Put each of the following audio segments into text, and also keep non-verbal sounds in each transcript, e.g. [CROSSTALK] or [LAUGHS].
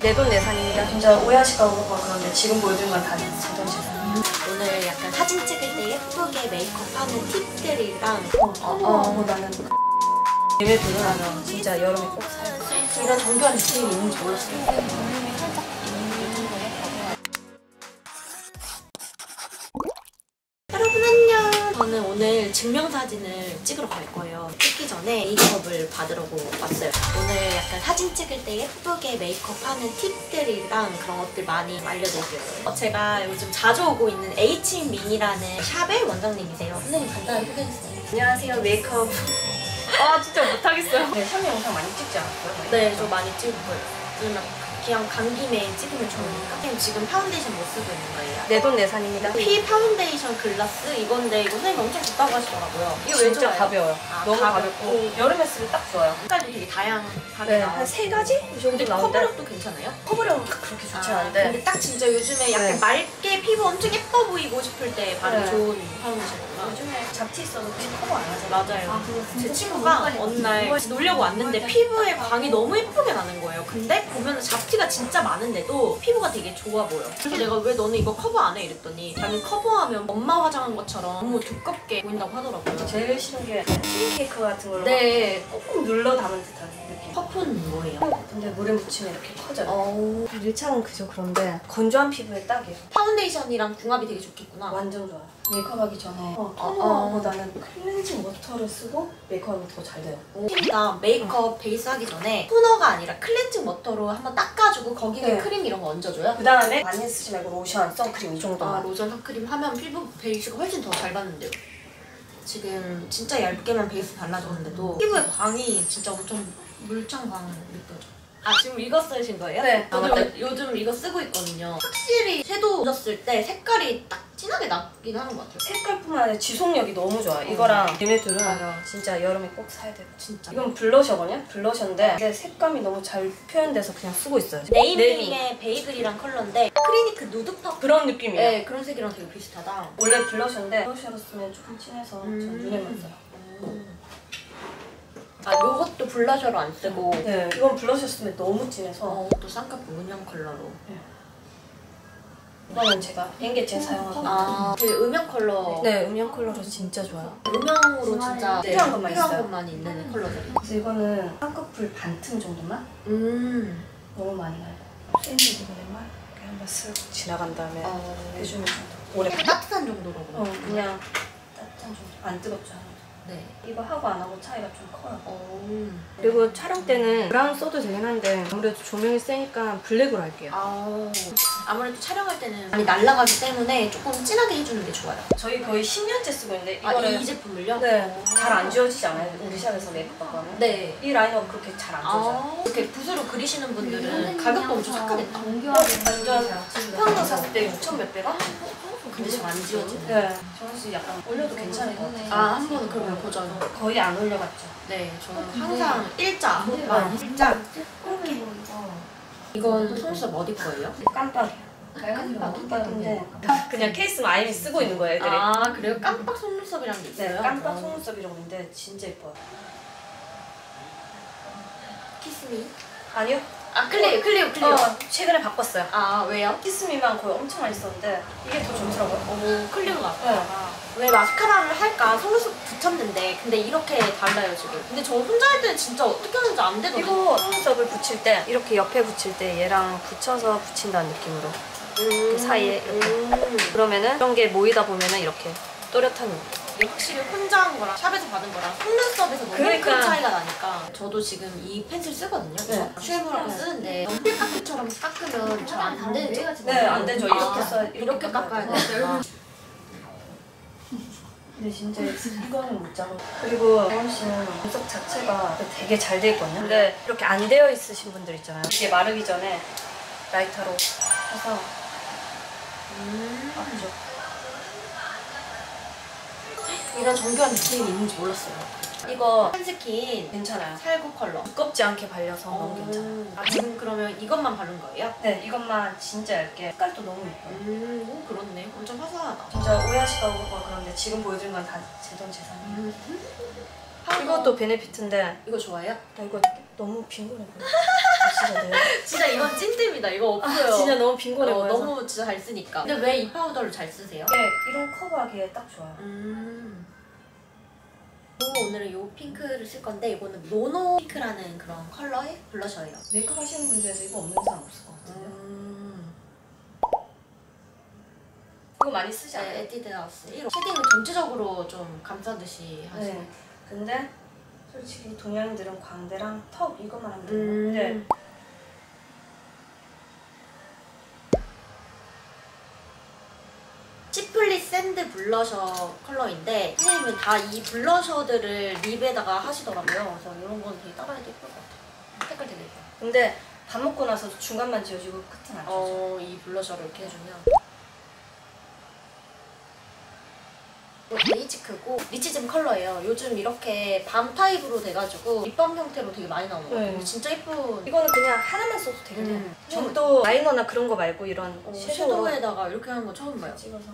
내돈 내산입니다. 진짜 오해하실까 봐 그런데 지금 보여드린 건다 제돈 재산이에요. 오늘 약간 사진 찍을 때 예쁘게 메이크업하는 팁들이랑 어, 어, 나는 예매 들어가면 진짜 여름에 꼭 사야 돼. 이런 정교한 디테일이 있는지 몰랐어요. 여러분 사진을 찍으러 갈 거예요. 찍기 전에 메이크업을 받으려고 왔어요. 오늘 약간 사진 찍을 때 예쁘게 메이크업하는 팁들이랑 그런 것들 많이 알려드릴게요. 제가 요즘 자주 오고 있는 H민이라는 샵의 원장님이세요. 선생님 간단하게 소개해주세요. 안녕하세요, 메이크업. 아, 진짜 못하겠어요. 네, 샵 영상 많이 찍지 않았어요? 네, 저 많이. 왜냐면 그냥 간 김에 찍으면 좋으니까. 지금 파운데이션 못 쓰고 있는 거예요? 내돈 내산입니다. 피 파운데이션 글라스 이건데 이거 선생님 엄청 좋다고 하시더라고요. 이거 왜 진짜 좋아요? 가벼워요. 아, 너무 가볍고. 가볍고 여름에 쓰면 딱 좋아요. 색깔도 되게 다양하게 네, 나와요. 한세 가지 이 정도 근데 나오는데 커버력도 괜찮아요? 커버력은 그렇게 좋지 아, 않은데 근데 딱 진짜 요즘에 약간 네. 맑게 피부 엄청 예뻐 보이고 싶을 때 바르기 네. 좋은 파운데이션이구나. 요즘에 잡티 있어도 커버 안 하잖아요. 맞아요. 제 친구가 어느 날 놀려고 왔는데 피부에 광이 너무 예쁘게 나는 거예요. 근데 보면 잡티가 진짜 많은데도 피부가 되게 좋아 보여. 그래서 내가 왜 너는 이거 커버 안 해? 이랬더니 자기 커버하면 엄마 화장한 것처럼 너무 두껍게 보인다고 하더라고요. 제일 싫은 게 튀김 케이크 같은 걸로 네. 꾹꾹 눌러 담은 듯한 느낌. 퍼프는 뭐예요? 근데 물에 묻히면 이렇게 커져요. 어. 밀착은 그저 그런데 건조한 피부에 딱이에요. 파운데이션이랑 궁합이 되게 좋겠구나. 완전 좋아요. 메이크업하기 전에 어, 어. 토너보다는 cleansing water를 쓰고 메이크업이 더 잘 돼요. 일단 메이크업 베이스 하기 전에 토너가 아니라 cleansing water로 한번 닦아주고 거기에 네. 크림 이런 거 얹어줘요? 그 다음에 많이 쓰지 말고 로션, 선크림 이 아, 정도만. 로션, 선크림 하면 피부 베이스가 훨씬 더 잘 받는데요. 지금 진짜 얇게만 베이스 발라줬는데도 피부에 광이 진짜 엄청 물창 광 느껴져. 아 지금 이거 쓰신 거예요? 네. 아, 맞다. 요- 요즘 이거 쓰고 있거든요. 확실히 섀도우 묻었을 때 색깔이 딱 진하게 나긴 하는 것 같아요. 색깔뿐만 아니라 지속력이 너무 좋아. 이거랑 얘네들은 맞아. 진짜 여름에 꼭 사야 돼요. 진짜. 이건 블러셔거든요? 블러셔인데 근데 색감이 너무 잘 표현돼서 그냥 쓰고 있어요. 네이밍의 베이글이랑 컬러인데 클리니크 nude pop을 그런 느낌이에요. 네 그런 색이랑 되게 비슷하다. 원래 블러셔인데 블러셔로 쓰면 조금 진해서 전 음. 눈에만 써요. 아 요것도 블러셔로 안 쓰고 네, 이건 블러셔 쓰면 너무 진해서 어, 또 쌍꺼풀 음영 컬러로. 이거는 제가 앵게진 사용하고 아, 되게 음영 컬러. 네, 음영 컬러로 진짜 좋아요. 음영으로 진짜 필요한 것만 필요한 있어요. 것만 있는 컬러들. 그래서 이거는 쌍꺼풀 반틈 정도만 음. 너무 많이 나요. 쌤이 이렇게 한번 쓱 지나간 다음에 어. 해주면 오래 약간 따뜻한 정도로. 어, 그냥 따뜻한 정도. 안 뜨겁죠. 네. 이거 하고 안 하고 차이가 좀 커요. 어. 그리고 촬영 때는 브라운 써도 되긴 한데 아무래도 조명이 세니까 블랙으로 할게요. 아. 아무래도 촬영할 때는 많이 날아가기 때문에 조금 진하게 해주는 게 좋아요. 저희 거의 10년째 쓰고 있는데 아, 이거를 이 제품을요? 네, 잘 안 지워지지 않아요? 우리 샵에서 메이크업 하면? 네. 이 라이너가 그렇게 잘 안 지워져요. 아, 이렇게 붓으로 그리시는 분들은 가격도 엄청 착하겠다. 완전 쿠팡로 샀을 때 6천 몇백 원? 근데 잘 안 지워지네. 네. 정원 씨 약간 올려도 괜찮을 것 같아요. 아, 한 번은 그러면 보죠. 거의 안 올려봤죠. 네, 저는 항상 일자. 아, 일자. 이건 속눈썹 어디 거예요? 깜빡이요. 깜빡인데 그냥 케이스만 아이미 쓰고 있는 거예요, 애들이. 아, 그래요? 깜빡 속눈썹이란 게 네, 있어요? 깜빡 어. 속눈썹이라고 있는데 진짜 예뻐요. 키스미. 아니요? 아, 클리오, 클리오, 클리오. 어, 최근에 바꿨어요. 아, 왜요? 키스미만 거의 엄청 많이 썼는데 이게 더 좋더라고요. 오, 클리오가. 네. 왜 마스카라를 할까 속눈썹 붙였는데 근데 이렇게 달라요 지금 근데 저 혼자 할 때는 진짜 어떻게 하는지 안 되더라고요 이거 속눈썹을 붙일 때 이렇게 옆에 붙일 때 얘랑 붙여서 붙인다는 느낌으로 음. 그 사이에 이렇게. 음. 그러면은 이런 게 모이다 보면은 이렇게 또렷한 느낌. 이게 확실히 혼자 한 거랑 샵에서 받은 거랑 속눈썹에서 너무 그러니까. 큰 차이가 나니까 저도 지금 이 펜슬 쓰거든요 네. 슈에무라 거 쓰는데 연필 깎기처럼 깎으면 잘 안 되죠 네, 안 되죠. 이렇게 아, 써 이렇게 깎아야 돼요. 돼요 근데 진짜 이거는 못 잡아. 그리고 재원 씨는 눈썹 자체가 되게 잘 돼 있거든요. 근데 이렇게 안 되어 있으신 분들 있잖아요. 이게 마르기 전에 라이터로 해서 음. 아프죠. 이런 정교한 디테일이 있는지 몰랐어요 이거 한스킨 괜찮아요. 살구 컬러 두껍지 않게 발려서 너무 괜찮아요. 아 지금 그러면 이것만 바른 거예요? 네, 이것만 진짜 얇게 색깔도 너무 예뻐요. 음, 오, 그렇네. 엄청 화사하다. 진짜 오해하실까 봐 그런데 지금 보여드린 건다 제 돈 재산이에요. 음. 이것도 베네피트인데 이거 좋아해요? 나 이거 너무 빈곤해 보여. 진짜 내 [LAUGHS] 진짜 이건 찐템이다. 이거 없어요. 진짜 너무 빈곤해 어, 너무 진짜 잘 쓰니까. 근데 왜 이 파우더를 잘 쓰세요? 이게 이런 커버하기에 딱 좋아요. 음. 그리고 오늘은 이 핑크를 쓸 건데 이거는 mono pink라는 그런 컬러의 블러셔예요. 메이크업 하시는 분 중에서 이거 없는 사람 없을 것 같은데. 음. 이거 많이 쓰지 네, 않아요? 에뛰드 하우스 1호. shading을 전체적으로 좀 감싸듯이 하시는. 네. 근데 솔직히 동양인들은 광대랑 턱 이것만 하면 돼요. 음. 근데 시플리 샌드 블러셔 컬러인데 선생님은 다 이 블러셔들을 립에다가 하시더라고요. 그래서 이런 거는 되게 따라해도 예쁠 것 같아요. 색깔 되게 예뻐요. 근데 밥 먹고 나서 중간만 지워지고 끝은 안 지워져. 어, 이 블러셔를 이렇게 해주면 베이지크고 리치즘 컬러예요. 요즘 이렇게 밤 타입으로 돼가지고 립밤 형태로 되게 많이 나오는 거예요. 네. 이거 진짜 예쁜 이거는 그냥 하나만 써도 되긴 해요. 음. 또 라이너나 그런 거 말고 이런 어, 섀도우 섀도우에다가 이렇게 하는 거 처음 봐요. 찍어서.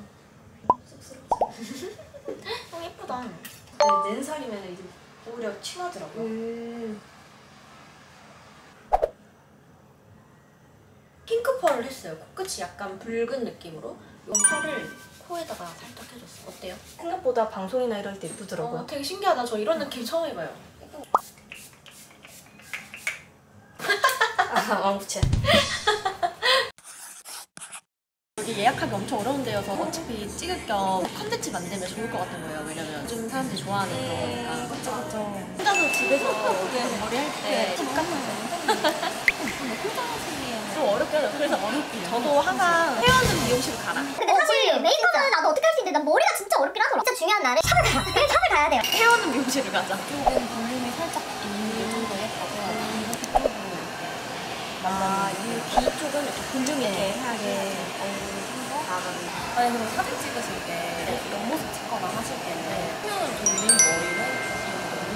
[LAUGHS] 어, 예쁘다. 네, 낸살이면 이게 오히려 튀하더라고요. 음. 핑크 펄을 했어요. 코끝이 약간 붉은 느낌으로. 이 펄을 코에다가 살짝 해줬어. 어때요? 생각보다 방송이나 이럴 때 예쁘더라고요. 어, 되게 신기하다. 저 이런 느낌 처음 해봐요. [LAUGHS] 아, 왕부채. [LAUGHS] 예약하기 엄청 어려운 데여서 어차피 찍을 겸 컨텐츠 만들면 좋을 것 같은 거예요. 왜냐면 요즘 사람들이 좋아하는 그런 거니까. 그쵸, 그쵸. 혼자서 집에서 여기에서 머리 할때팁 같은 거. 좀 어렵게 하죠. 그래서 어렵게. 저도 항상 헤어는 미용실 가라. 근데 사실 메이크업은 나도 어떻게 할 수 있는데 난 머리가 진짜 어렵긴 하더라 진짜 중요한 날은 샵을 가야 [LAUGHS] 그냥 샵을 가야 돼요 헤어는 미용실을 가자. 쪽은 볼륨이 살짝 있는 정도 예쁘고 아, 이귀 쪽은 이렇게 군중 있게 하게 아니 그럼 사진 찍으실 때 옆모습 찍거나 하실 때는 표현을 돌린 머리를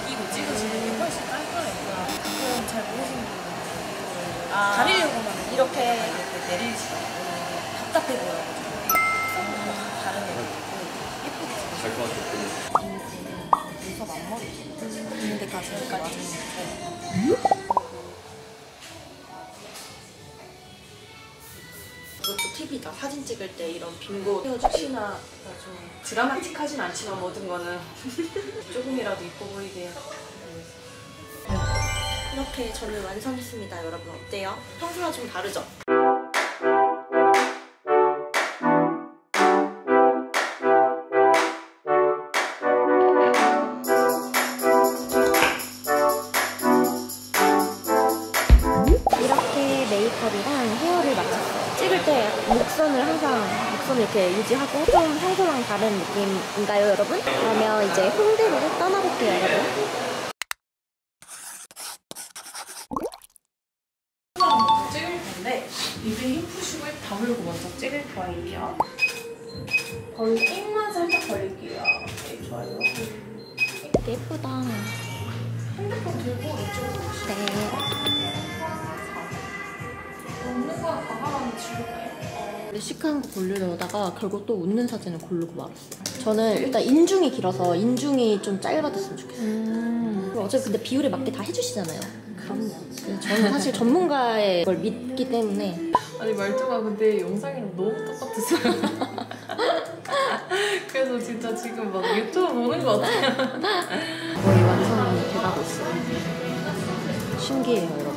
이기고 찍으시는 게 훨씬 깔끔해요. 가끔 잘 모르시는 분들은 아. 가리려고 하면 이렇게. 이렇게 내리시더라고요 답답해 보여가지고 너무 다른 애들이고 예쁘게 찍으시고. 눈썹 앞머리 있는 데까지 여기까지 찍을 때 이런 빈곳 혹시나 좀 드라마틱하진 않지만 모든 거는 [LAUGHS] 조금이라도 이뻐 보이게 이렇게 저는 완성했습니다. 여러분 어때요? 평소랑 좀 다르죠? 목선을 이렇게 유지하고 좀 평소랑 다른 느낌인가요, 여러분? 그러면 이제 홍대로 떠나볼게요, 여러분. 찍을 건데 입에 힘 푸시고 입 다물고 먼저 찍을 거예요. 거의 입만 살짝 벌릴게요. 네, 좋아요. 예쁘다. 핸드폰 들고 이쪽으로 오시면 네. 시크한 거 고르려다가 결국 또 웃는 사진을 고르고 말았어요. 저는 일단 인중이 길어서 인중이 좀 짧아졌으면 좋겠어요. 그리고 어차피 근데 비율에 맞게 다 해주시잖아요. 그럼요. 저는 사실 전문가의 걸 믿기 때문에 아니 말투가 근데 영상이랑 너무 똑같으세요. [LAUGHS] 그래서 진짜 지금 막 유튜브 보는 것 같아요. 거의 완성이 돼가고 있어요. 신기해요.